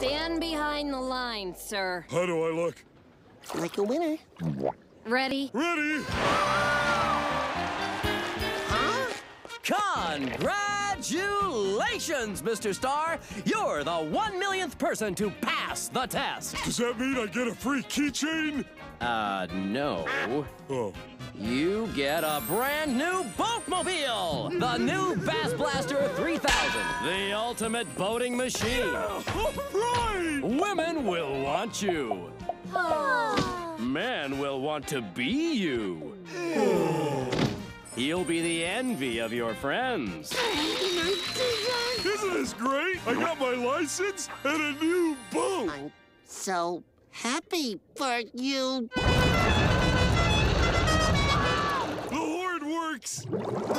Stand behind the line, sir. How do I look? Like a winner. Ready? Ready? Congratulations, Mr. Star! You're the one millionth person to pass the test. Does that mean I get a free keychain? Uh, no. Oh. You get a brand new boatmobile! The new Bass Blaster 3000, the ultimate boating machine. Right! Women will want you. Men will want to be you. You'll be the envy of your friends. Isn't this great? I got my license and a new boat. I'm so happy for you. Works.